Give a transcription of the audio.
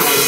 fire